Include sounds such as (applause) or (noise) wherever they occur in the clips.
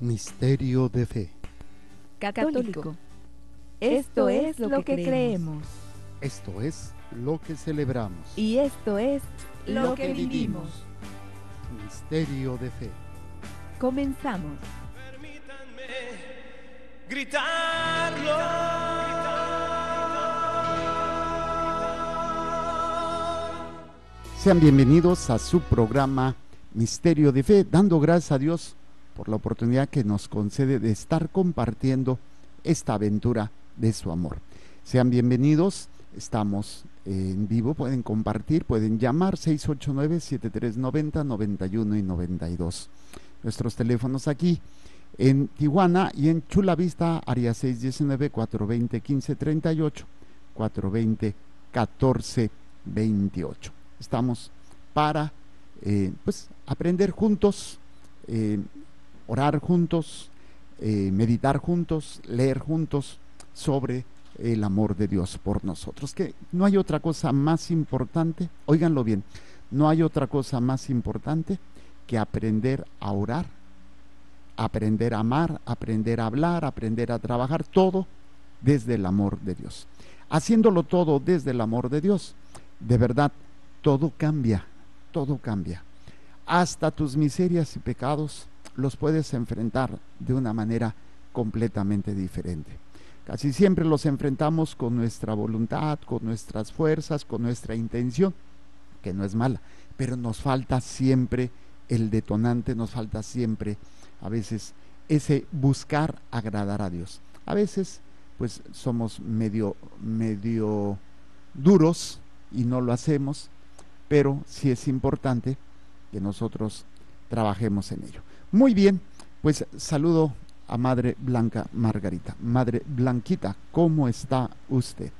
Misterio de fe. Católico. Esto es lo que creemos. Esto es lo que celebramos. Y esto es lo que vivimos. Misterio de fe. Comenzamos. Permítanme gritarlo. Sean bienvenidos a su programa Misterio de Fe, dando gracias a Dios por la oportunidad que nos concede de estar compartiendo esta aventura de su amor. Sean bienvenidos, estamos en vivo, pueden compartir, pueden llamar 689-7390, 91 y 92. Nuestros teléfonos aquí en Tijuana y en Chula Vista, área 619-420-1538, 420-1428 estamos para eh, pues aprender juntos, eh, orar juntos, eh, meditar juntos, leer juntos sobre el amor de Dios por nosotros. Que no hay otra cosa más importante, óiganlo bien, no hay otra cosa más importante que aprender a orar, aprender a amar, aprender a hablar, aprender a trabajar, todo desde el amor de Dios. Haciéndolo todo desde el amor de Dios, de verdad todo cambia, todo cambia. Hasta tus miserias y pecados los puedes enfrentar de una manera completamente diferente. Casi siempre los enfrentamos con nuestra voluntad, con nuestras fuerzas, con nuestra intención, que no es mala, pero nos falta siempre el detonante, nos falta siempre a veces ese buscar agradar a Dios. A veces pues somos medio medio duros y no lo hacemos, pero sí es importante que nosotros trabajemos en ello. Muy bien, pues saludo a Madre Blanca Margarita. Madre Blanquita, ¿cómo está usted?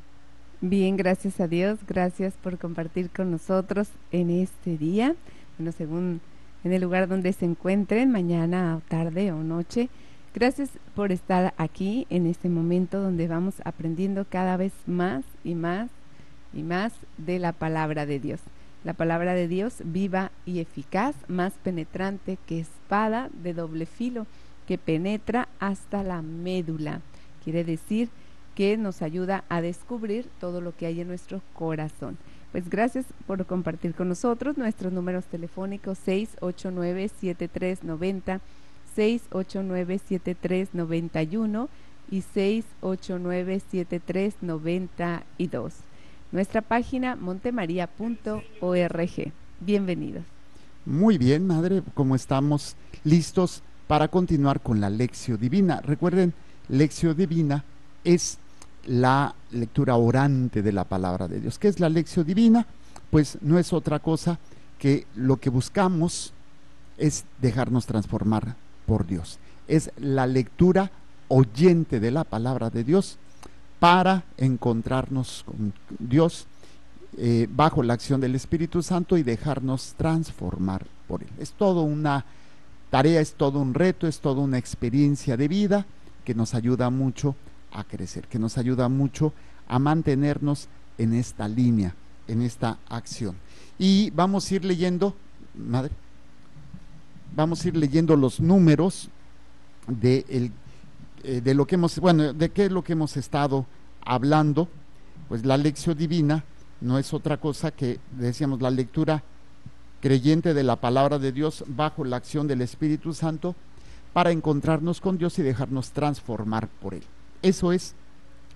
Bien, gracias a Dios, gracias por compartir con nosotros en este día, bueno, según en el lugar donde se encuentren, mañana o tarde o noche. Gracias por estar aquí en este momento donde vamos aprendiendo cada vez más y más y más de la palabra de Dios la palabra de Dios viva y eficaz, más penetrante que espada de doble filo, que penetra hasta la médula. Quiere decir que nos ayuda a descubrir todo lo que hay en nuestro corazón. Pues gracias por compartir con nosotros nuestros números telefónicos 689-7390, 689-7391 y 689-7392 nuestra página montemaría.org. Bienvenidos. Muy bien, madre, como estamos listos para continuar con la lección divina. Recuerden, lección divina es la lectura orante de la palabra de Dios. ¿Qué es la lección divina? Pues no es otra cosa que lo que buscamos es dejarnos transformar por Dios. Es la lectura oyente de la palabra de Dios para encontrarnos con Dios eh, bajo la acción del Espíritu Santo y dejarnos transformar por Él. Es todo una tarea, es todo un reto, es toda una experiencia de vida que nos ayuda mucho a crecer, que nos ayuda mucho a mantenernos en esta línea, en esta acción. Y vamos a ir leyendo, madre, vamos a ir leyendo los números de el eh, de lo que hemos, bueno, de qué es lo que hemos estado hablando, pues la lección divina no es otra cosa que, decíamos, la lectura creyente de la palabra de Dios bajo la acción del Espíritu Santo para encontrarnos con Dios y dejarnos transformar por Él. Eso es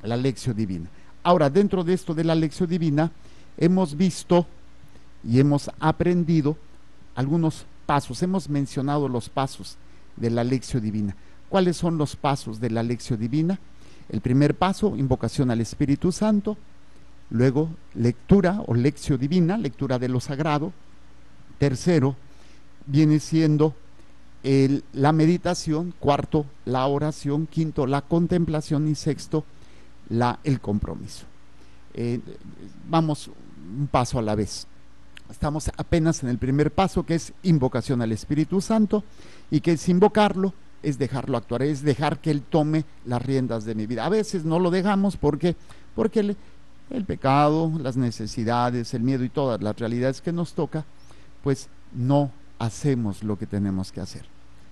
la lección divina. Ahora, dentro de esto de la lección divina, hemos visto y hemos aprendido algunos pasos, hemos mencionado los pasos de la lección divina. ¿Cuáles son los pasos de la lección divina? El primer paso, invocación al Espíritu Santo. Luego, lectura o lección divina, lectura de lo sagrado. Tercero, viene siendo la meditación. Cuarto, la oración. Quinto, la contemplación. Y sexto, la, el compromiso. Eh, vamos un paso a la vez. Estamos apenas en el primer paso, que es invocación al Espíritu Santo, y que es invocarlo es dejarlo actuar, es dejar que Él tome las riendas de mi vida. A veces no lo dejamos porque, porque el, el pecado, las necesidades, el miedo y todas las realidades que nos toca, pues no hacemos lo que tenemos que hacer.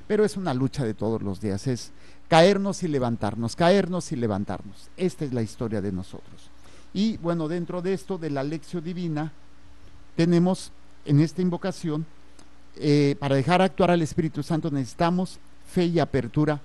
pero es una lucha de todos los días, es caernos y levantarnos, caernos y levantarnos. Esta es la historia de nosotros. Y bueno, dentro de esto, de la lección divina, tenemos en esta invocación, eh, para dejar actuar al Espíritu Santo necesitamos fe y apertura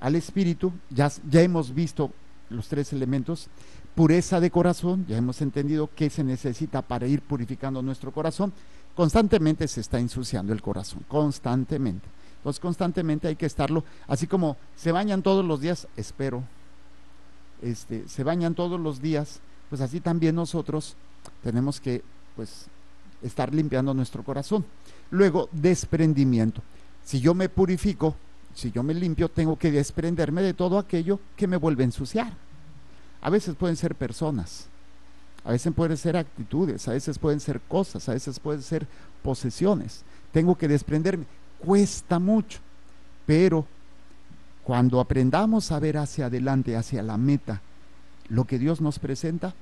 al Espíritu. Ya, ya hemos visto los tres elementos. Pureza de corazón, ya hemos entendido qué se necesita para ir purificando nuestro corazón. Constantemente se está ensuciando el corazón, constantemente. Entonces constantemente hay que estarlo, así como se bañan todos los días, espero, este, se bañan todos los días, pues así también nosotros tenemos que pues estar limpiando nuestro corazón. Luego, desprendimiento. Si yo me purifico, si yo me limpio, tengo que desprenderme de todo aquello que me vuelve a ensuciar. A veces pueden ser personas, a veces pueden ser actitudes, a veces pueden ser cosas, a veces pueden ser posesiones. Tengo que desprenderme. Cuesta mucho, pero cuando aprendamos a ver hacia adelante, hacia la meta, lo que Dios nos presenta,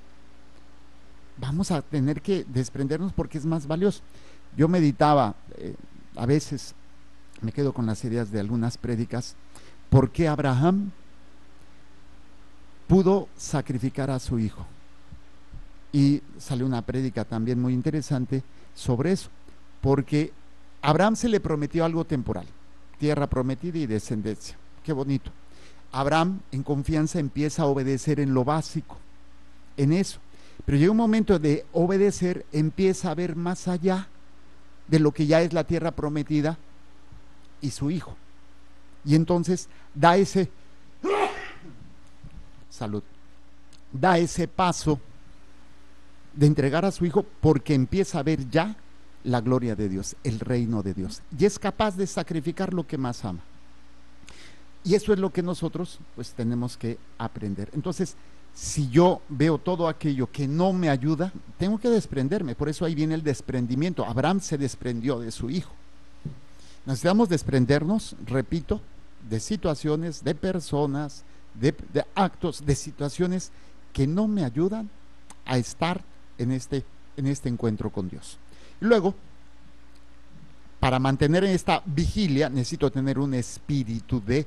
vamos a tener que desprendernos porque es más valioso. Yo meditaba, eh, a veces me quedo con las ideas de algunas prédicas, ¿por qué Abraham pudo sacrificar a su hijo? Y salió una prédica también muy interesante sobre eso, porque Abraham se le prometió algo temporal, tierra prometida y descendencia. Qué bonito. Abraham en confianza empieza a obedecer en lo básico, en eso. Pero llega un momento de obedecer, empieza a ver más allá de lo que ya es la tierra prometida y su hijo. Y entonces da ese salud. Da ese paso de entregar a su hijo porque empieza a ver ya la gloria de Dios, el reino de Dios. Y es capaz de sacrificar lo que más ama. Y eso es lo que nosotros pues tenemos que aprender. Entonces, si yo veo todo aquello que no me ayuda, tengo que desprenderme. Por eso ahí viene el desprendimiento. Abraham se desprendió de su hijo. Necesitamos desprendernos, repito, de situaciones, de personas, de, de actos, de situaciones que no me ayudan a estar en este, en este encuentro con Dios. Luego, para mantener esta vigilia, necesito tener un espíritu de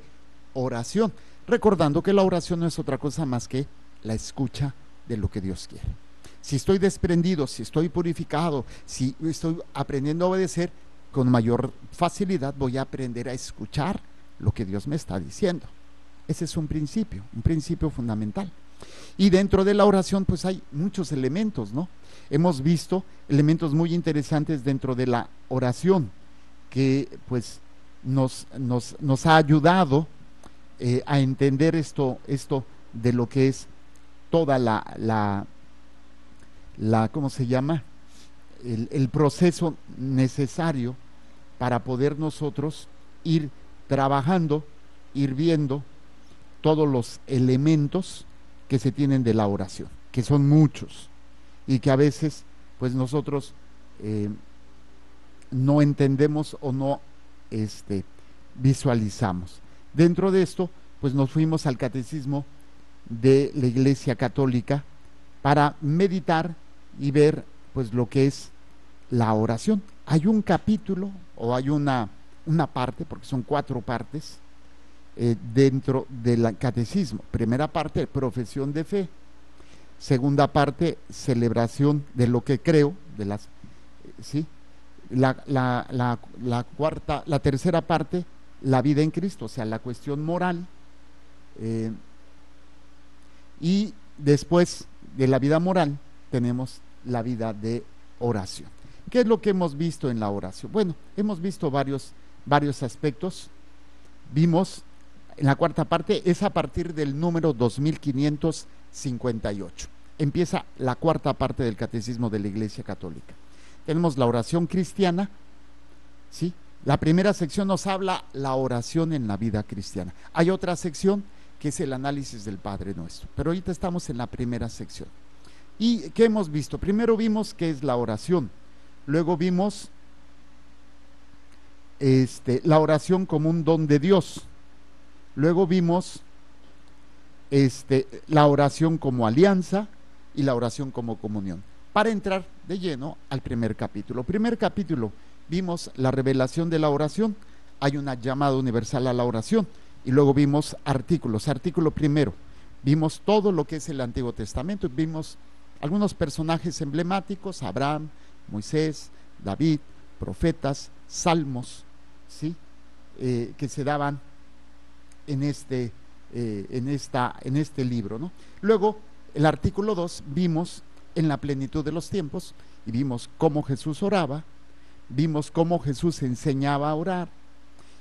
oración, recordando que la oración no es otra cosa más que la escucha de lo que Dios quiere. Si estoy desprendido, si estoy purificado, si estoy aprendiendo a obedecer, con mayor facilidad voy a aprender a escuchar lo que Dios me está diciendo. Ese es un principio, un principio fundamental. Y dentro de la oración pues hay muchos elementos, ¿no? Hemos visto elementos muy interesantes dentro de la oración que pues nos, nos, nos ha ayudado eh, a entender esto, esto de lo que es toda la, la, la ¿cómo se llama? El, proceso necesario para poder nosotros ir trabajando, ir viendo todos los elementos que se tienen de la oración, que son muchos y que a veces pues nosotros eh, no entendemos o no este, visualizamos. Dentro de esto, pues nos fuimos al catecismo de la Iglesia Católica para meditar y ver pues lo que es la oración. Hay un capítulo o hay una, una parte, porque son cuatro partes, eh, dentro del catecismo. Primera parte, profesión de fe. Segunda parte, celebración de lo que creo, de las, ¿sí? La, la, la, la cuarta, la tercera parte, la vida en Cristo, o sea, la cuestión moral. Eh, y después de la vida moral tenemos la vida de oración. ¿Qué es lo que hemos visto en la oración? Bueno, hemos visto varios, varios aspectos. Vimos en la cuarta parte, es a partir del número 2558. Empieza la cuarta parte del catecismo de la Iglesia Católica. Tenemos la oración cristiana, ¿sí? La primera sección nos habla la oración en la vida cristiana. Hay otra sección que es el análisis del Padre Nuestro, pero ahorita estamos en la primera sección. ¿Y qué hemos visto? Primero vimos qué es la oración, luego vimos este, la oración como un don de Dios, luego vimos este, la oración como alianza y la oración como comunión. Para entrar de lleno al primer capítulo. Primer capítulo, vimos la revelación de la oración, hay una llamada universal a la oración. Y luego vimos artículos. Artículo primero, vimos todo lo que es el Antiguo Testamento. Vimos algunos personajes emblemáticos, Abraham, Moisés, David, profetas, salmos, ¿sí? Eh, que se daban en este, eh, en, esta, en este libro. ¿no? Luego, el artículo 2, vimos en la plenitud de los tiempos y vimos cómo Jesús oraba, vimos cómo Jesús enseñaba a orar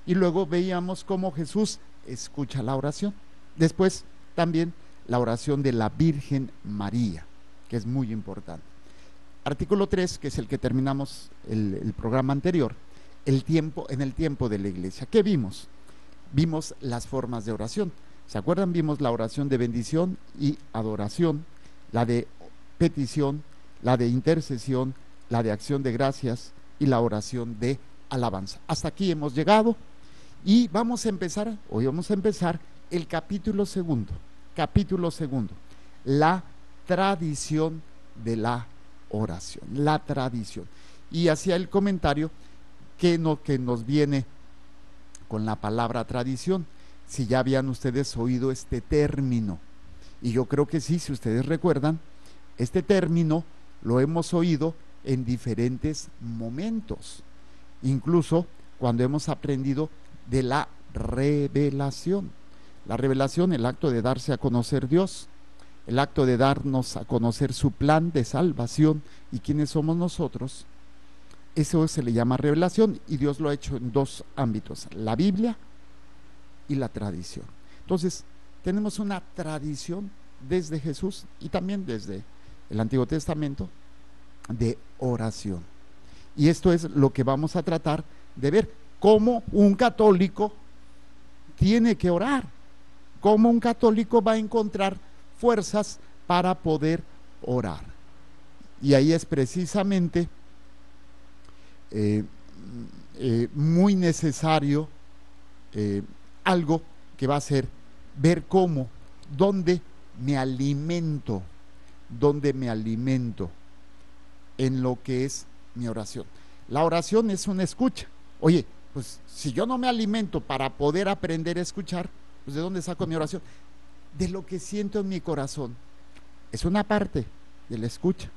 y luego veíamos cómo Jesús escucha la oración. Después también la oración de la Virgen María, que es muy importante. Artículo 3, que es el que terminamos el, el programa anterior, el tiempo, en el tiempo de la iglesia. ¿Qué vimos? Vimos las formas de oración. ¿Se acuerdan? Vimos la oración de bendición y adoración, la de petición, la de intercesión, la de acción de gracias y la oración de alabanza. Hasta aquí hemos llegado y vamos a empezar, hoy vamos a empezar el capítulo segundo, capítulo segundo, la tradición de la oración, la tradición. Y hacía el comentario que, no, que nos viene con la palabra tradición, si ya habían ustedes oído este término. Y yo creo que sí, si ustedes recuerdan, este término lo hemos oído en diferentes momentos, incluso cuando hemos aprendido de la revelación. La revelación, el acto de darse a conocer Dios, el acto de darnos a conocer su plan de salvación y quiénes somos nosotros, eso se le llama revelación y Dios lo ha hecho en dos ámbitos, la Biblia y la tradición. Entonces, tenemos una tradición desde Jesús y también desde el Antiguo Testamento de oración. Y esto es lo que vamos a tratar de ver, cómo un católico tiene que orar, cómo un católico va a encontrar fuerzas para poder orar. Y ahí es precisamente eh, eh, muy necesario eh, algo que va a ser ver cómo, dónde me alimento, dónde me alimento en lo que es mi oración. La oración es una escucha. Oye, pues si yo no me alimento para poder aprender a escuchar, pues ¿de dónde saco mi oración? De lo que siento en mi corazón. Es una parte de la escucha.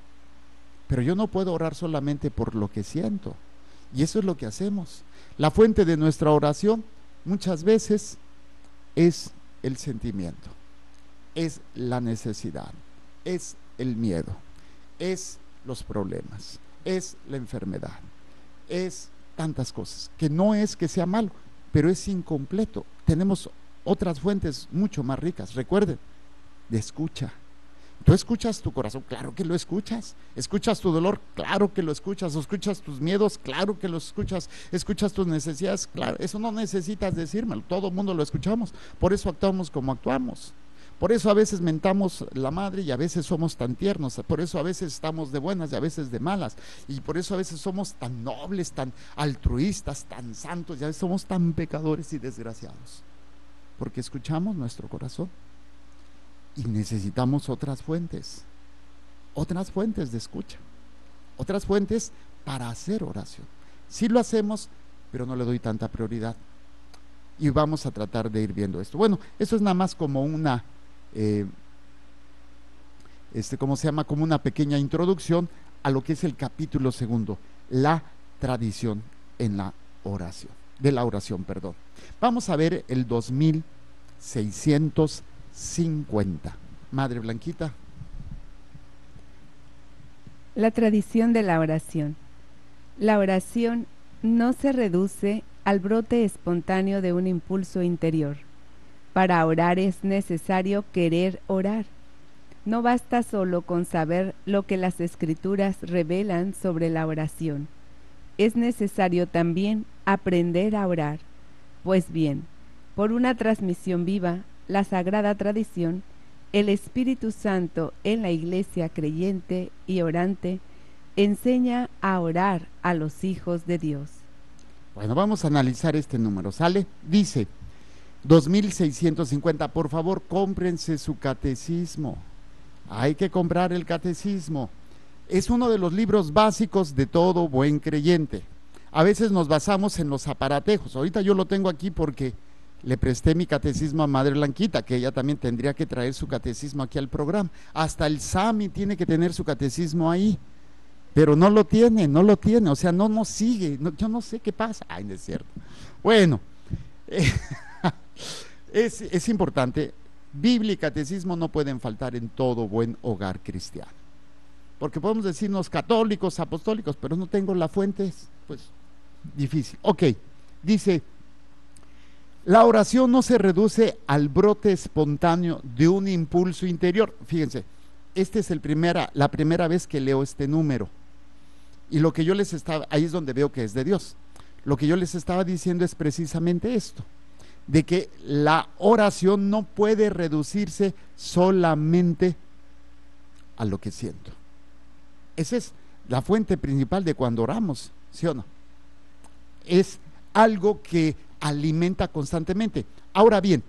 Pero yo no puedo orar solamente por lo que siento. Y eso es lo que hacemos. La fuente de nuestra oración muchas veces es el sentimiento, es la necesidad, es el miedo, es los problemas, es la enfermedad, es tantas cosas, que no es que sea malo, pero es incompleto. Tenemos otras fuentes mucho más ricas, recuerden, de escucha. ¿Tú escuchas tu corazón? Claro que lo escuchas. ¿Escuchas tu dolor? Claro que lo escuchas. ¿Escuchas tus miedos? Claro que lo escuchas. ¿Escuchas tus necesidades? Claro, eso no necesitas decírmelo. Todo el mundo lo escuchamos. Por eso actuamos como actuamos. Por eso a veces mentamos la madre y a veces somos tan tiernos, por eso a veces estamos de buenas y a veces de malas, y por eso a veces somos tan nobles, tan altruistas, tan santos y a veces somos tan pecadores y desgraciados, porque escuchamos nuestro corazón y necesitamos otras fuentes, otras fuentes de escucha, otras fuentes para hacer oración. Sí lo hacemos, pero no le doy tanta prioridad. Y vamos a tratar de ir viendo esto. Bueno, eso es nada más como una eh, este, ¿cómo se llama? Como una pequeña introducción a lo que es el capítulo segundo, la tradición en la oración, de la oración, perdón. Vamos a ver el 2650. Madre Blanquita. La tradición de la oración. La oración no se reduce al brote espontáneo de un impulso interior para orar es necesario querer orar. No basta solo con saber lo que las escrituras revelan sobre la oración. Es necesario también aprender a orar. Pues bien, por una transmisión viva, la sagrada tradición, el Espíritu Santo en la iglesia creyente y orante enseña a orar a los hijos de Dios. Bueno, vamos a analizar este número. ¿Sale? Dice, 2650. Por favor, cómprense su catecismo. Hay que comprar el catecismo. Es uno de los libros básicos de todo buen creyente. a veces nos basamos en los aparatejos. Ahorita yo lo tengo aquí porque le presté mi catecismo a Madre Blanquita, que ella también tendría que traer su catecismo aquí al programa. Hasta el SAMI tiene que tener su catecismo ahí, pero no lo tiene, no lo tiene, o sea, no nos sigue. no- yo no sé qué pasa. Ay, no es cierto. Bueno, (laughs) es, es importante. Biblia y catecismo no pueden faltar en todo buen hogar cristiano. Porque podemos decirnos católicos, apostólicos, pero no tengo la fuente, es, pues difícil. Ok, dice, la oración no se reduce al brote espontáneo de un impulso interior. Fíjense, esta es la primera vez que leo este número. Y lo que yo les estaba, ahí es donde veo que es de Dios. Lo que yo les estaba diciendo es precisamente esto, de que la oración no puede reducirse solamente a lo que siento. Esa es la fuente principal de cuando oramos, ¿sí o no? Es algo que alimenta constantemente. Ahora bien,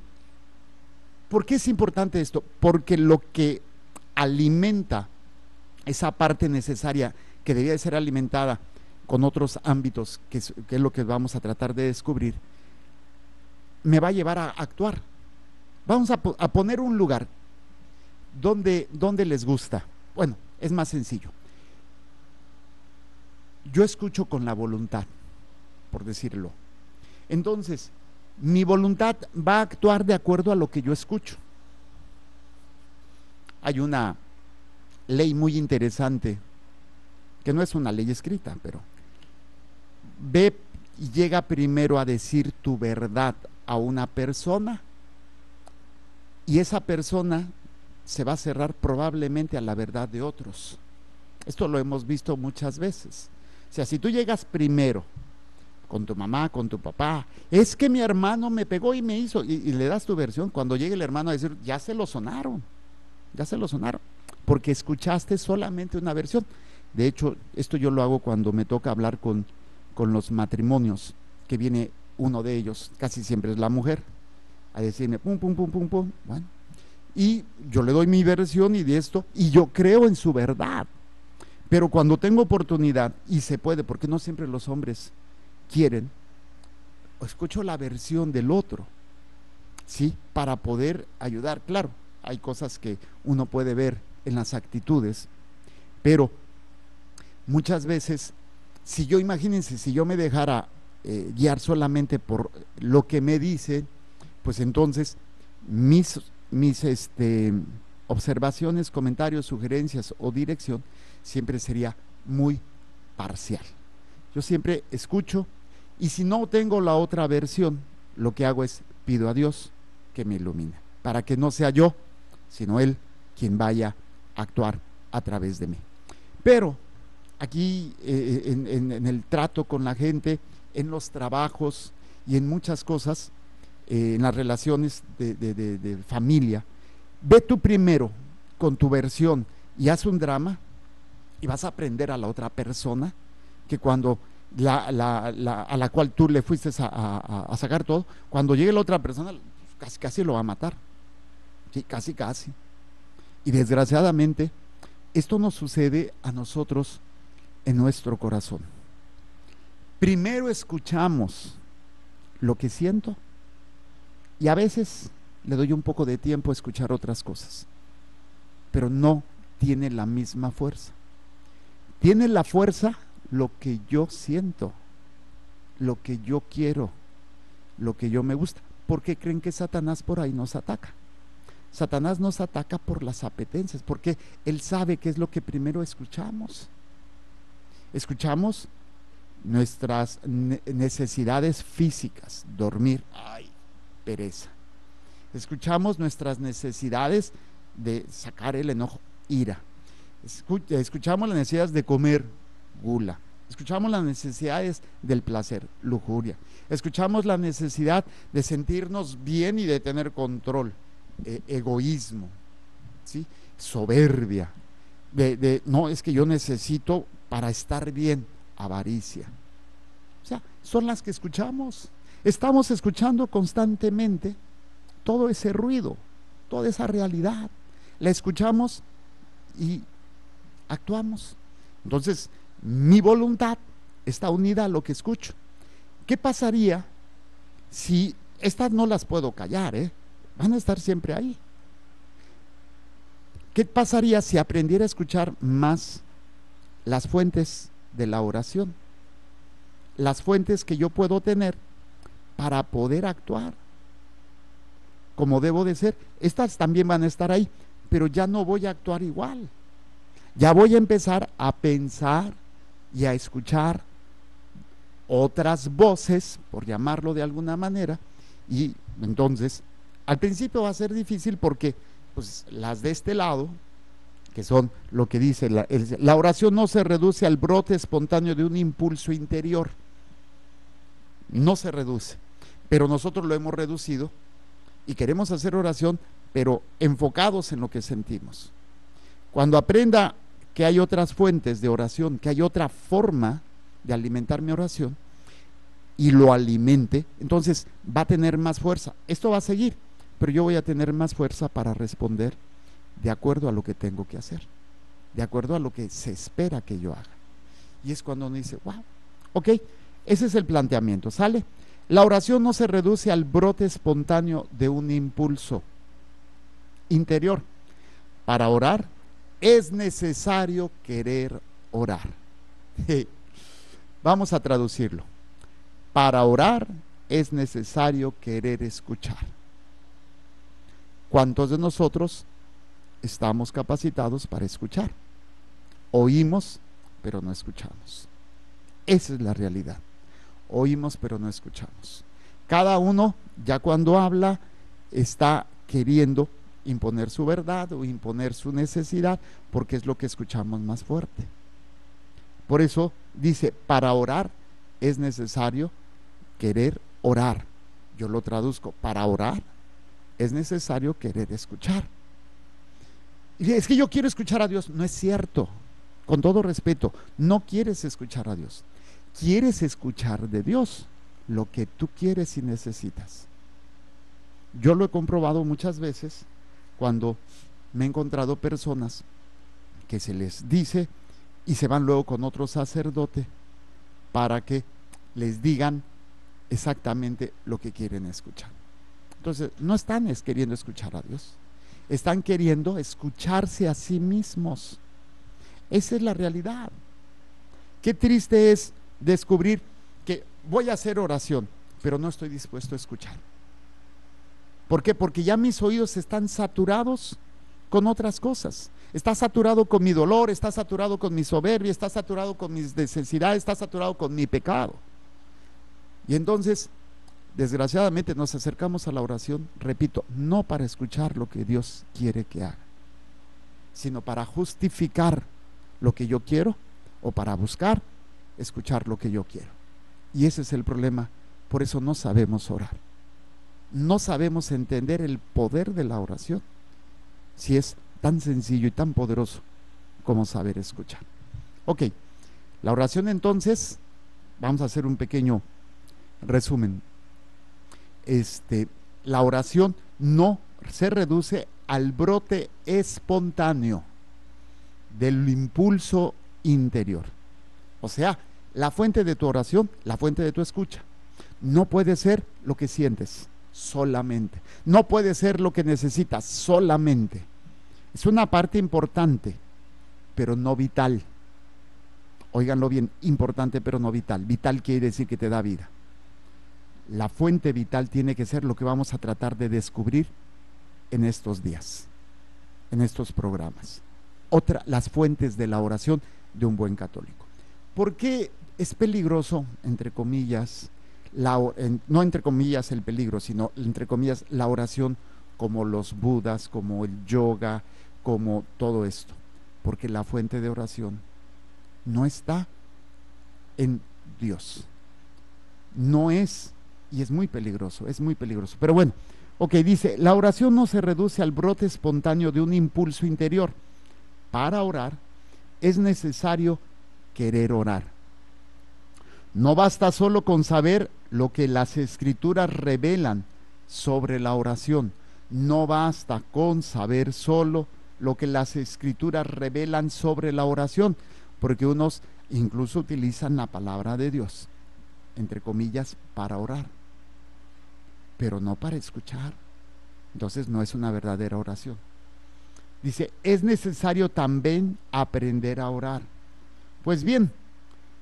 ¿por qué es importante esto? Porque lo que alimenta esa parte necesaria que debía de ser alimentada con otros ámbitos, que es, lo que vamos a tratar de descubrir, me va a llevar a actuar. Vamos a, a poner un lugar donde, donde les gusta. Bueno, es más sencillo. Yo escucho con la voluntad, por decirlo. Entonces, mi voluntad va a actuar de acuerdo a lo que yo escucho. Hay una ley muy interesante, que no es una ley escrita, pero ve y llega primero a decir tu verdad a una persona y esa persona se va a cerrar probablemente a la verdad de otros. Esto lo hemos visto muchas veces. O sea, si tú llegas primero con tu mamá, con tu papá, es que mi hermano me pegó y me hizo, y, y le das tu versión, cuando llegue el hermano a decir, ya se lo sonaron, ya se lo sonaron, porque escuchaste solamente una versión. De hecho, esto yo lo hago cuando me toca hablar con, con los matrimonios, que viene uno de ellos, casi siempre es la mujer, a decirme, pum, pum, pum, pum, pum, bueno, y yo le doy mi versión y de esto, y yo creo en su verdad. Pero cuando tengo oportunidad, y se puede, porque no siempre los hombres quieren, escucho la versión del otro, ¿sí? Para poder ayudar. Claro, hay cosas que uno puede ver en las actitudes, pero muchas veces, si yo, imagínense, si yo me dejara eh, guiar solamente por lo que me dice, pues entonces mis, mis este, observaciones, comentarios, sugerencias o dirección siempre sería muy parcial. Yo siempre escucho y si no tengo la otra versión, lo que hago es pido a Dios que me ilumine, para que no sea yo, sino Él quien vaya a actuar a través de mí. Pero aquí eh, en, en- el trato con la gente, en los trabajos y en muchas cosas, eh, en las relaciones de familia, ve tú primero con tu versión y haz un drama y vas a aprender a la otra persona que cuando la, la- la- a la cual tú le fuiste a, a- a- sacar todo, cuando llegue la otra persona, casi, casi lo va a matar. Sí, casi, casi. Y desgraciadamente, esto nos sucede a nosotros en nuestro corazón. Primero escuchamos lo que siento y a veces le doy un poco de tiempo a escuchar otras cosas, pero no tiene la misma fuerza. Tiene la fuerza lo que yo siento, lo que yo quiero, lo que yo me gusta. ¿Por qué creen que Satanás por ahí nos ataca? Satanás nos ataca por las apetencias, porque él sabe qué es lo que primero escuchamos. Escuchamos nuestras ne- necesidades físicas, dormir, ay, pereza. Escuchamos nuestras necesidades de sacar el enojo, ira. Escu- escuchamos las necesidades de comer, gula. Escuchamos las necesidades del placer, lujuria. Escuchamos la necesidad de sentirnos bien y de tener control, eh, egoísmo, ¿sí? soberbia. De, no, es que yo necesito para estar bien, avaricia. O sea, son las que escuchamos. Estamos escuchando constantemente todo ese ruido, toda esa realidad. La escuchamos y actuamos. Entonces, mi voluntad está unida a lo que escucho. ¿Qué pasaría si estas no las puedo callar, eh? Van a estar siempre ahí. ¿Qué pasaría si aprendiera a escuchar más las fuentes de la oración? Las fuentes que yo puedo tener para poder actuar como debo de ser. Estas también van a estar ahí, pero ya no voy a actuar igual. Ya voy a empezar a pensar y a escuchar otras voces, por llamarlo de alguna manera, y entonces al principio va a ser difícil porque pues, las de este lado, que son lo que dice, la, oración no se reduce al brote espontáneo de un impulso interior, no se reduce, pero nosotros lo hemos reducido y queremos hacer oración, pero enfocados en lo que sentimos. Cuando aprenda que hay otras fuentes de oración, que hay otra forma de alimentar mi oración y lo alimente, entonces va a tener más fuerza. Esto va a seguir, pero yo voy a tener más fuerza para responder de acuerdo a lo que tengo que hacer, de acuerdo a lo que se espera que yo haga. Y es cuando uno dice, wow, ok, ese es el planteamiento, ¿sale? La oración no se reduce al brote espontáneo de un impulso interior. Para orar es necesario querer orar. (laughs) Vamos a traducirlo. Para orar es necesario querer escuchar. ¿Cuántos de nosotros estamos capacitados para escuchar? Oímos, pero no escuchamos. Esa es la realidad. Oímos, pero no escuchamos. Cada uno, ya cuando habla, está queriendo imponer su verdad o imponer su necesidad, porque es lo que escuchamos más fuerte. Por eso dice, para orar es necesario querer orar. Yo lo traduzco, para orar es necesario querer escuchar. Y es que yo quiero escuchar a Dios. No es cierto. Con todo respeto, no quieres escuchar a Dios. Quieres escuchar de Dios lo que tú quieres y necesitas. Yo lo he comprobado muchas veces cuando me he encontrado personas que se les dice y se van luego con otro sacerdote para que les digan exactamente lo que quieren escuchar. Entonces, no están es queriendo escuchar a Dios, están queriendo escucharse a sí mismos. Esa es la realidad. Qué triste es descubrir que voy a hacer oración, pero no estoy dispuesto a escuchar. ¿Por qué? Porque ya mis oídos están saturados con otras cosas. Está saturado con mi dolor, está saturado con mi soberbia, está saturado con mis necesidades, está saturado con mi pecado. Y entonces, desgraciadamente, nos acercamos a la oración, repito, no para escuchar lo que Dios quiere que haga, sino para justificar lo que yo quiero o para buscar escuchar lo que yo quiero. Y ese es el problema, por eso no sabemos orar. No sabemos entender el poder de la oración, si es tan sencillo y tan poderoso como saber escuchar. Ok, la oración entonces, vamos a hacer un pequeño resumen. Este, la oración no se reduce al brote espontáneo del impulso interior. O sea, la fuente de tu oración, la fuente de tu escucha, no puede ser lo que sientes solamente. No puede ser lo que necesitas solamente. Es una parte importante, pero no vital. Óiganlo bien, importante pero no vital. Vital quiere decir que te da vida. La fuente vital tiene que ser lo que vamos a tratar de descubrir en estos días, en estos programas. Otra, las fuentes de la oración de un buen católico. ¿Por qué es peligroso, entre comillas, la, no entre comillas el peligro, sino entre comillas la oración como los budas, como el yoga, como todo esto? Porque la fuente de oración no está en Dios. No es, y es muy peligroso, es muy peligroso. Pero bueno, ok, dice, la oración no se reduce al brote espontáneo de un impulso interior. Para orar es necesario querer orar. No basta solo con saber lo que las escrituras revelan sobre la oración. No basta con saber solo lo que las escrituras revelan sobre la oración, porque unos incluso utilizan la palabra de Dios, entre comillas, para orar, pero no para escuchar. Entonces no es una verdadera oración. Dice, es necesario también aprender a orar. Pues bien,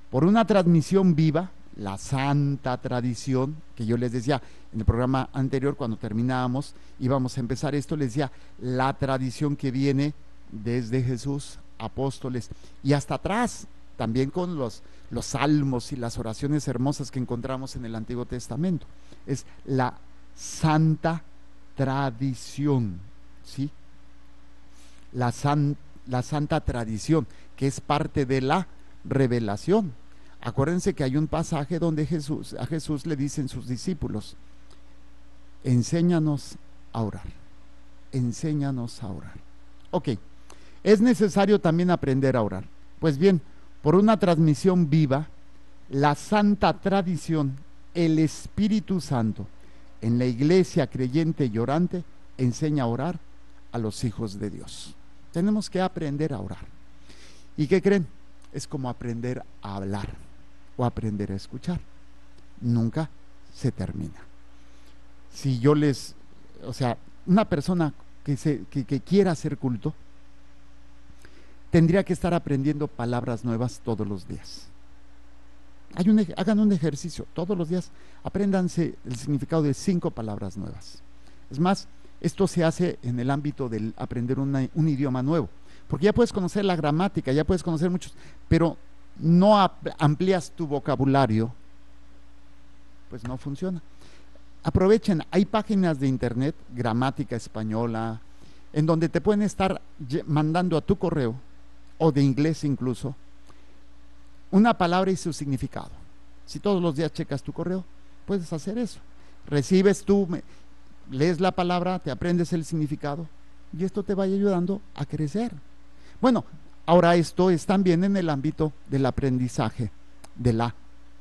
por una transmisión viva, la santa tradición, que yo les decía en el programa anterior, cuando terminábamos, íbamos a empezar esto, les decía, la tradición que viene desde Jesús, apóstoles, y hasta atrás, también con los, los salmos y las oraciones hermosas que encontramos en el Antiguo Testamento. Es la santa tradición, ¿sí? La, san, la santa tradición, que es parte de la revelación. Acuérdense que hay un pasaje donde Jesús, a Jesús le dicen sus discípulos, enséñanos a orar, enséñanos a orar. Ok, es necesario también aprender a orar. Pues bien, por una transmisión viva, la santa tradición, el Espíritu Santo, en la iglesia creyente y orante, enseña a orar a los hijos de Dios. Tenemos que aprender a orar. ¿Y qué creen? Es como aprender a hablar o aprender a escuchar. Nunca se termina. Si yo les, o sea, una persona que, se, que, quiera hacer culto, tendría que estar aprendiendo palabras nuevas todos los días. Hagan un ejercicio, todos los días apréndanse el significado de cinco palabras nuevas. Es más, esto se hace en el ámbito del aprender un idioma nuevo, porque ya puedes conocer la gramática, ya puedes conocer muchos, pero no amplías tu vocabulario, pues no funciona. Aprovechen, hay páginas de internet, gramática española, en donde te pueden estar mandando a tu correo, o de inglés incluso, una palabra y su significado. Si todos los días checas tu correo, puedes hacer eso. Recibes tú, lees la palabra, te aprendes el significado y esto te va ayudando a crecer. Bueno, ahora esto es también en el ámbito del aprendizaje, de la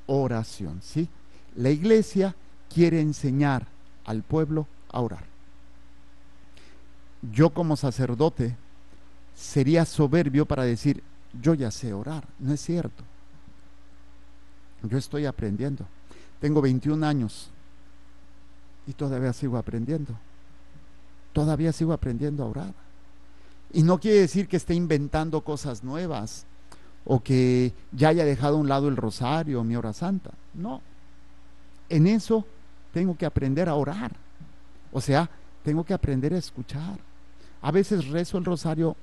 oración, ¿sí? La iglesia quiere enseñar al pueblo a orar. Yo como sacerdote sería soberbio para decir, yo ya sé orar. No es cierto. Yo estoy aprendiendo. Tengo 21 años y todavía sigo aprendiendo. Todavía sigo aprendiendo a orar. Y no quiere decir que esté inventando cosas nuevas o que ya haya dejado a un lado el rosario, mi hora santa. No. En eso tengo que aprender a orar. O sea, tengo que aprender a escuchar. A veces rezo el rosario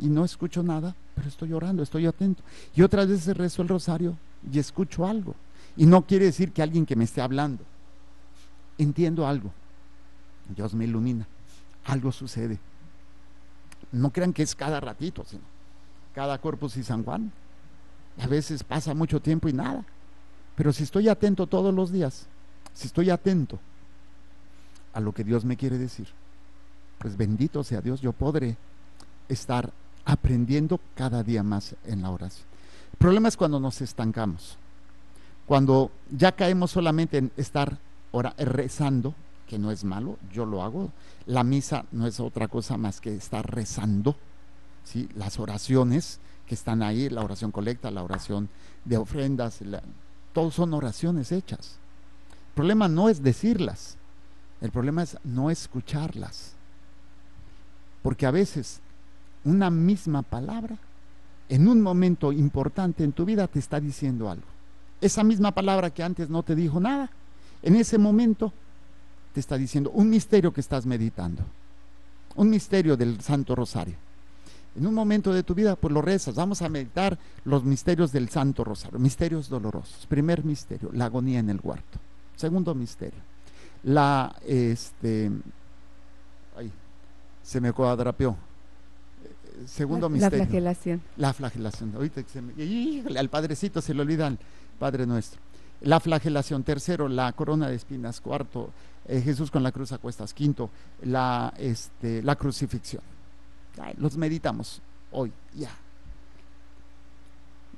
y no escucho nada, pero estoy orando, estoy atento. Y otras veces rezo el rosario y escucho algo. Y no quiere decir que alguien que me esté hablando. Entiendo algo. Dios me ilumina. Algo sucede. No crean que es cada ratito, sino cada Corpus y San Juan. A veces pasa mucho tiempo y nada. Pero si estoy atento todos los días, si estoy atento a lo que Dios me quiere decir, pues bendito sea Dios, yo podré estar aprendiendo cada día más en la oración. El problema es cuando nos estancamos, cuando ya caemos solamente en estar rezando, que no es malo, yo lo hago. La misa no es otra cosa más que estar rezando, ¿sí? las oraciones que están ahí, la oración colecta, la oración de ofrendas, todos son oraciones hechas. El problema no es decirlas, el problema es no escucharlas. Porque a veces una misma palabra en un momento importante en tu vida te está diciendo algo. Esa misma palabra que antes no te dijo nada, en ese momento te está diciendo un misterio que estás meditando, un misterio del Santo Rosario. En un momento de tu vida, pues lo rezas. Vamos a meditar los misterios del Santo Rosario, misterios dolorosos. Primer misterio, la agonía en el huerto. Segundo misterio, la, este, ay, se me cuadrapeó segundo la, misterio. La flagelación. La flagelación. Ahorita se me, híjole, al padrecito se le olvida al Padre nuestro. La flagelación. Tercero, la corona de espinas. Cuarto, eh, Jesús con la cruz a cuestas. Quinto, la, este, la crucifixión. Los meditamos hoy, ya.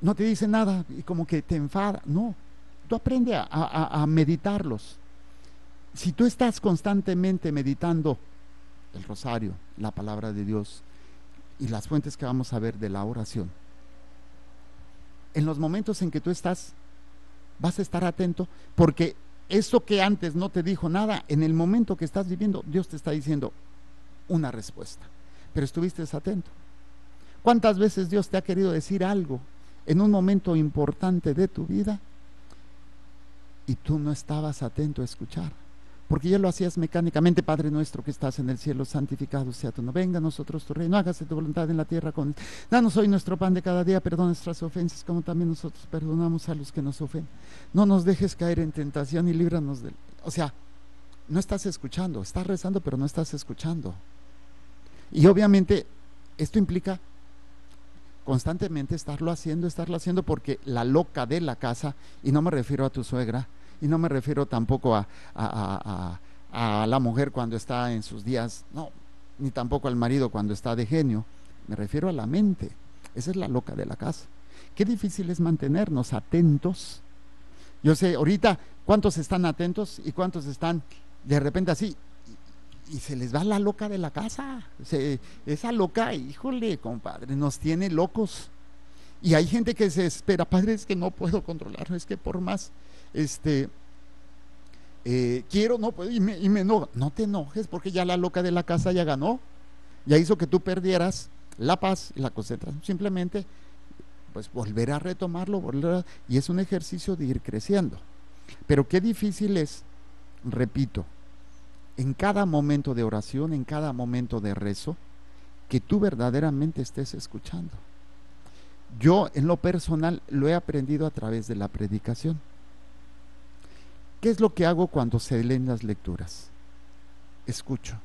No te dice nada y como que te enfada. No, tú aprende a, a, a meditarlos. Si tú estás constantemente meditando el rosario, la palabra de Dios, y las fuentes que vamos a ver de la oración, en los momentos en que tú estás, vas a estar atento, porque eso que antes no te dijo nada, en el momento que estás viviendo, Dios te está diciendo una respuesta. Pero estuviste atento. ¿Cuántas veces Dios te ha querido decir algo en un momento importante de tu vida y tú no estabas atento a escuchar? Porque ya lo hacías mecánicamente, Padre nuestro que estás en el cielo, santificado sea tu nombre. Venga a nosotros tu reino, hágase tu voluntad en la tierra. Con... Danos hoy nuestro pan de cada día, perdona nuestras ofensas, como también nosotros perdonamos a los que nos ofenden. No nos dejes caer en tentación y líbranos del. O sea, no estás escuchando, estás rezando, pero no estás escuchando. Y obviamente esto implica constantemente estarlo haciendo, estarlo haciendo, porque la loca de la casa, y no me refiero a tu suegra, y no me refiero tampoco a, a, a, a, la mujer cuando está en sus días, no, ni tampoco al marido cuando está de genio, me refiero a la mente. Esa es la loca de la casa. Qué difícil es mantenernos atentos. Yo sé, ahorita, ¿cuántos están atentos y cuántos están de repente así? Y, se les va la loca de la casa. Esa loca, híjole, compadre, nos tiene locos. Y hay gente que se espera, padre, es que no puedo controlarlo, es que por más este, eh, quiero, no puedo, y me, enojo. No te enojes porque ya la loca de la casa ya ganó, ya hizo que tú perdieras la paz y la concentración. Simplemente, pues volver a retomarlo, volver a, y es un ejercicio de ir creciendo. Pero qué difícil es, repito, en cada momento de oración, en cada momento de rezo, que tú verdaderamente estés escuchando. Yo en lo personal lo he aprendido a través de la predicación. ¿Qué es lo que hago cuando se leen las lecturas? Escucho.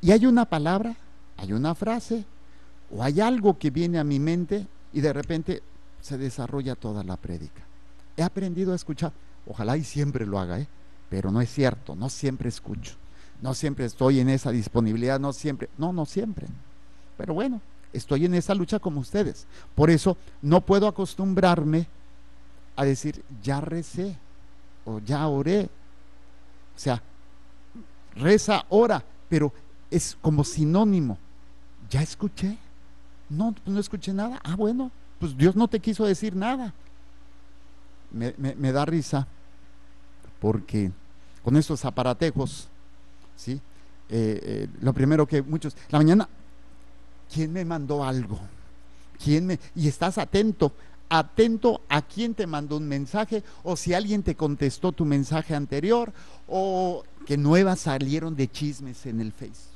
Y hay una palabra, hay una frase, o hay algo que viene a mi mente y de repente se desarrolla toda la prédica. He aprendido a escuchar. Ojalá y siempre lo haga, ¿eh? pero no es cierto, no siempre escucho. No siempre estoy en esa disponibilidad, no siempre, no, no siempre. Pero bueno, estoy en esa lucha como ustedes. Por eso no puedo acostumbrarme a decir, ya recé o ya oré. O sea, reza, ora, pero es como sinónimo. ¿Ya escuché? No, pues no escuché nada. Ah, bueno, pues Dios no te quiso decir nada. Me, da risa porque con estos aparatejos, ¿sí? Eh, eh, lo primero que muchos, la mañana, ¿quién me mandó algo? ¿Quién me? Y estás atento atento a quién te mandó un mensaje o si alguien te contestó tu mensaje anterior o que nuevas salieron de chismes en el Face.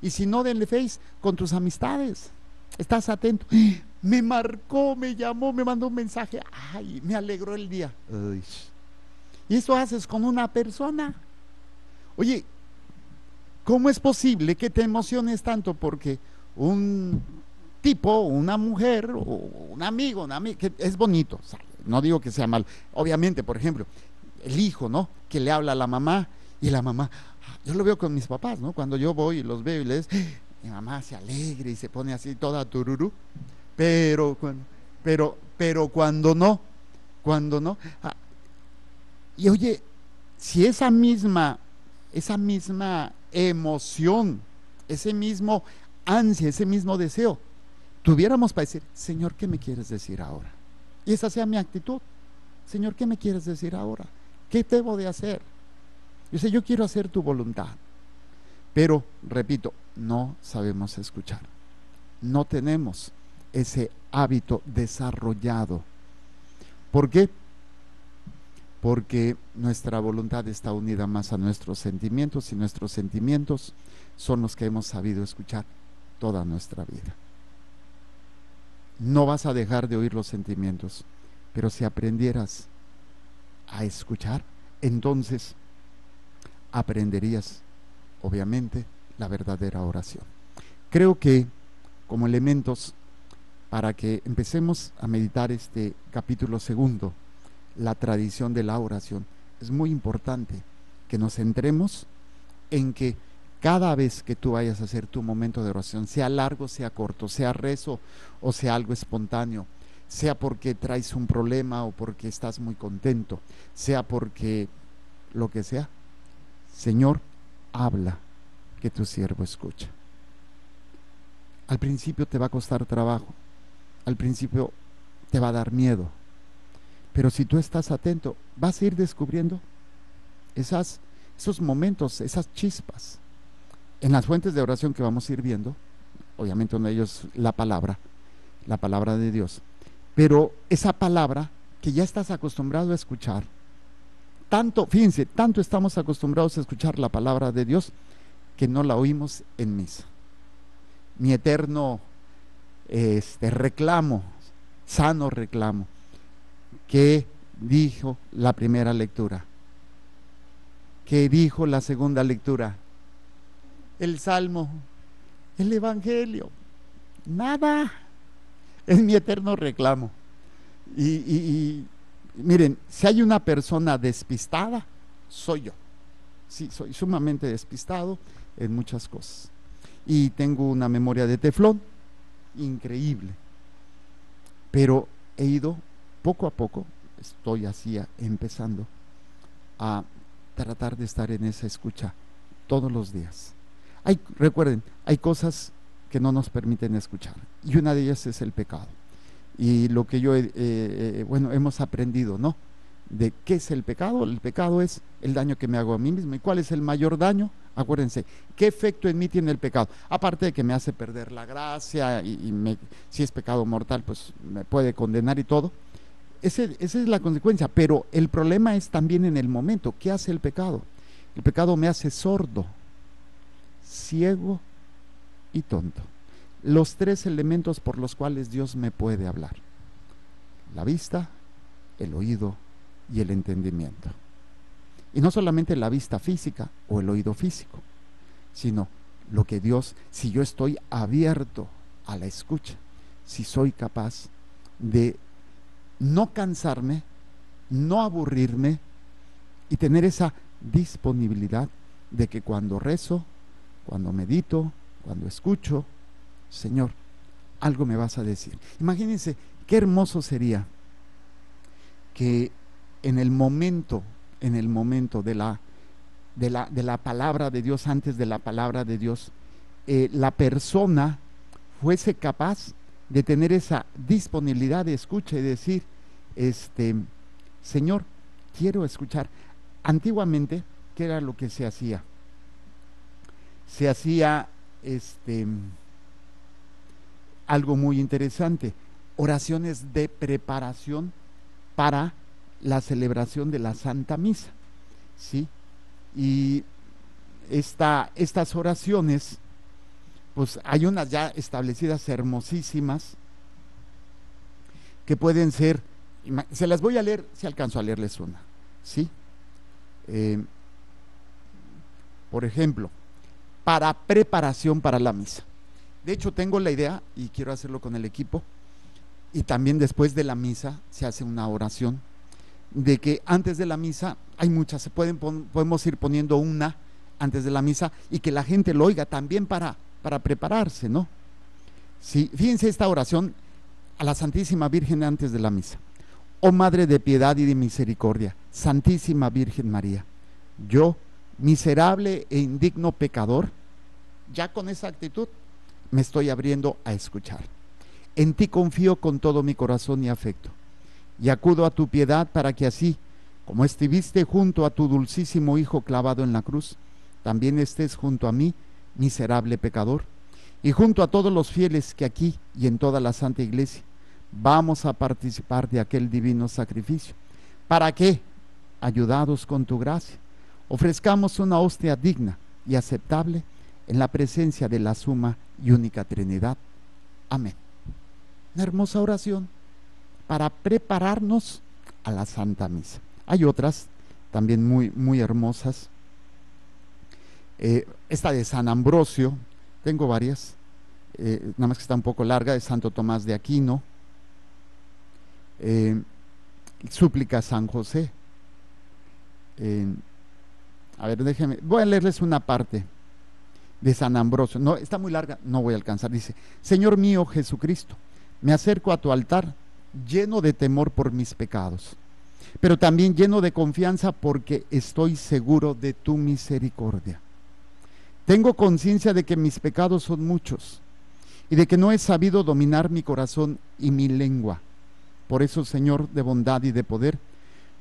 Y si no del Face, con tus amistades. Estás atento. (gasps) Me marcó, me llamó, me mandó un mensaje. Ay, me alegró el día. Y eso haces con una persona. Oye, ¿cómo es posible que te emociones tanto porque un tipo, una mujer, o un amigo, una amiga, que es bonito, no digo que sea mal. Obviamente, por ejemplo, el hijo, ¿no? Que le habla a la mamá y la mamá, yo lo veo con mis papás, ¿no? Cuando yo voy y los veo y les, mi mamá se alegre y se pone así toda tururú, pero, pero, pero cuando no, cuando no, ah, y oye, si esa misma, esa misma emoción, ese mismo ansia, ese mismo deseo, tuviéramos para decir, Señor, ¿qué me quieres decir ahora? Y esa sea mi actitud. Señor, ¿qué me quieres decir ahora? ¿Qué debo de hacer? Yo sé, yo quiero hacer tu voluntad. Pero, repito, no sabemos escuchar. No tenemos ese hábito desarrollado. ¿Por qué? Porque nuestra voluntad está unida más a nuestros sentimientos y nuestros sentimientos son los que hemos sabido escuchar toda nuestra vida no vas a dejar de oír los sentimientos. Pero si aprendieras a escuchar, entonces aprenderías, obviamente, la verdadera oración. Creo que como elementos para que empecemos a meditar este capítulo segundo, la tradición de la oración, es muy importante que nos centremos en que cada vez que tú vayas a hacer tu momento de oración, sea largo, sea corto, sea rezo o sea algo espontáneo, sea porque traes un problema o porque estás muy contento, sea porque lo que sea, Señor, habla que tu siervo escucha. Al principio te va a costar trabajo, al principio te va a dar miedo. Pero si tú estás atento, vas a ir descubriendo esas, esos momentos, esas chispas. En las fuentes de oración que vamos a ir viendo, obviamente uno de ellos la palabra, la palabra de Dios, pero esa palabra que ya estás acostumbrado a escuchar, tanto, fíjense, tanto estamos acostumbrados a escuchar la palabra de Dios que no la oímos en misa. Mi eterno este reclamo, sano reclamo, que dijo la primera lectura, que dijo la segunda lectura, el salmo, el evangelio, nada, es mi eterno reclamo. Y, miren, si hay una persona despistada, soy yo. Sí, soy sumamente despistado en muchas cosas. Y tengo una memoria de teflón increíble. Pero he ido poco a poco, estoy así empezando a tratar de estar en esa escucha todos los días. Hay, recuerden, hay cosas que no nos permiten escuchar y una de ellas es el pecado. Y lo que yo, eh, eh, bueno, hemos aprendido, ¿no? De qué es el pecado. El pecado es el daño que me hago a mí mismo. ¿Y cuál es el mayor daño? Acuérdense, ¿qué efecto en mí tiene el pecado? Aparte de que me hace perder la gracia y, y me, si es pecado mortal, pues me puede condenar y todo. Ese, esa es la consecuencia, pero el problema es también en el momento. ¿Qué hace el pecado? El pecado me hace sordo, ciego y tonto. Los tres elementos por los cuales Dios me puede hablar. La vista, el oído y el entendimiento. Y no solamente la vista física o el oído físico, sino lo que Dios, si yo estoy abierto a la escucha, si soy capaz de no cansarme, no aburrirme y tener esa disponibilidad de que cuando rezo, cuando medito, cuando escucho, Señor, algo me vas a decir. Imagínense qué hermoso sería que en el momento, en el momento de la, de la, de la palabra de Dios, antes de la palabra de Dios, eh, la persona fuese capaz de tener esa disponibilidad de escucha y decir, este, Señor, quiero escuchar. Antiguamente, ¿qué era lo que se hacía? Se hacía este algo muy interesante, oraciones de preparación para la celebración de la Santa Misa. ¿Sí? Y esta, estas oraciones, pues hay unas ya establecidas hermosísimas que pueden ser se las voy a leer, si alcanzo a leerles una. ¿Sí? Eh, por ejemplo, para preparación para la misa. De hecho, tengo la idea, y quiero hacerlo con el equipo, y también después de la misa se hace una oración, de que antes de la misa, hay muchas, se pueden podemos ir poniendo una antes de la misa y que la gente lo oiga también para, para prepararse, ¿no? Sí, fíjense esta oración a la Santísima Virgen antes de la misa. Oh Madre de piedad y de misericordia, Santísima Virgen María, yo, miserable e indigno pecador, ya con esa actitud me estoy abriendo a escuchar. En ti confío con todo mi corazón y afecto, y acudo a tu piedad para que así, como estuviste junto a tu dulcísimo Hijo clavado en la cruz, también estés junto a mí, miserable pecador, y junto a todos los fieles que aquí y en toda la Santa Iglesia vamos a participar de aquel divino sacrificio. ¿Para qué? Ayudados con tu gracia, ofrezcamos una hostia digna y aceptable en la presencia de la suma y única Trinidad. Amén. Una hermosa oración para prepararnos a la Santa Misa. Hay otras también muy, muy hermosas. Eh, esta de San Ambrosio, tengo varias, eh, nada más que está un poco larga, de Santo Tomás de Aquino eh, súplica San José. A ver, déjenme, voy a leerles una parte de San Ambrosio. No, está muy larga, no voy a alcanzar. Dice, Señor mío Jesucristo, me acerco a tu altar lleno de temor por mis pecados, pero también lleno de confianza porque estoy seguro de tu misericordia. Tengo conciencia de que mis pecados son muchos y de que no he sabido dominar mi corazón y mi lengua Por eso, Señor, de bondad y de poder,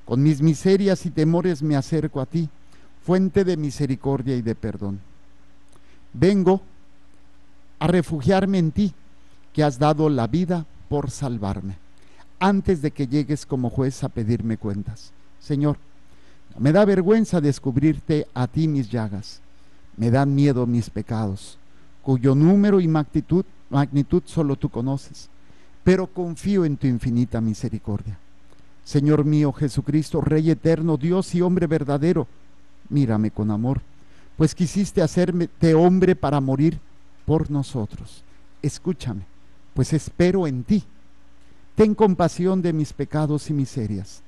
con mis miserias y temores me acerco a ti, fuente de misericordia y de perdón. Vengo a refugiarme en ti, que has dado la vida por salvarme, antes de que llegues como juez a pedirme cuentas. Señor, me da vergüenza descubrirte a ti mis llagas, me dan miedo mis pecados, cuyo número y magnitud, magnitud solo tú conoces, pero confío en tu infinita misericordia. Señor mío Jesucristo, Rey eterno, Dios y hombre verdadero, mírame con amor, pues quisiste hacerme de hombre para morir por nosotros. Escúchame, pues espero en ti. Ten compasión de mis pecados y miserias,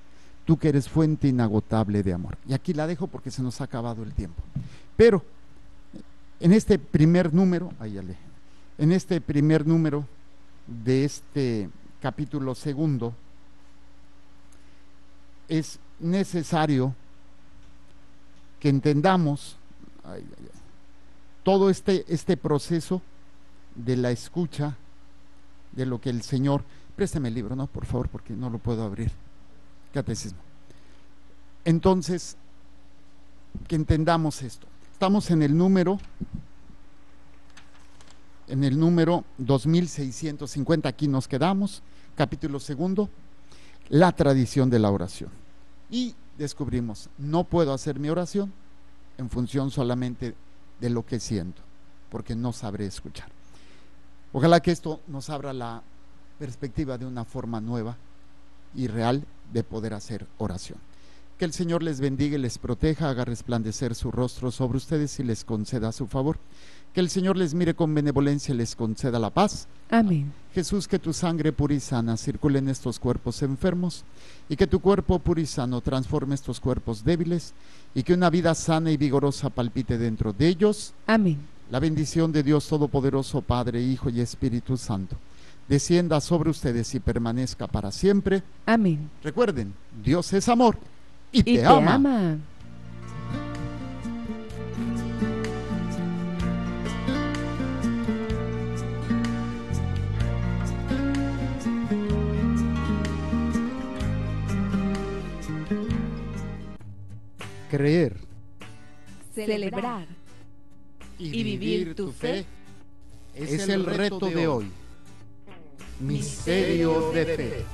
tú que eres fuente inagotable de amor. Y aquí la dejo porque se nos ha acabado el tiempo. Pero en este primer número, ahí ya le- en este primer número de este capítulo segundo, es necesario que entendamos todo este, este proceso de la escucha de lo que el Señor, préstame el libro, ¿no? Por favor, porque no lo puedo abrir. Catecismo. Entonces, que entendamos esto. Estamos en el número, en el número 2650, aquí nos quedamos, capítulo segundo, la tradición de la oración. Y descubrimos, no puedo hacer mi oración en función solamente de lo que siento, porque no sabré escuchar. Ojalá que esto nos abra la perspectiva de una forma nueva y real de poder hacer oración. Que el Señor les bendiga y les proteja, haga resplandecer su rostro sobre ustedes y les conceda su favor. Que el Señor les mire con benevolencia y les conceda la paz. Amén. Jesús, que tu sangre pura y sana circule en estos cuerpos enfermos y que tu cuerpo puro y sano transforme estos cuerpos débiles y que una vida sana y vigorosa palpite dentro de ellos. Amén. La bendición de Dios Todopoderoso, Padre, Hijo y Espíritu Santo, descienda sobre ustedes y permanezca para siempre. Amén. Recuerden, Dios es amor y, Y te, te ama. ama. Creer Celebrar. y, vivir tu fe es el reto de hoy. Misterio de fe.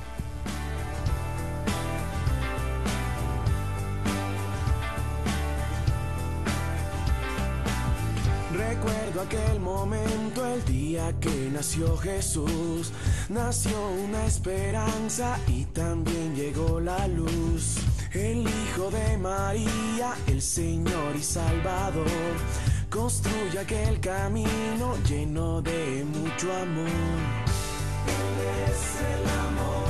Aquel momento, el día que nació Jesús. Nació una esperanza y también llegó la luz. El Hijo de María, el Señor y Salvador. Construye aquel camino lleno de mucho amor. Él es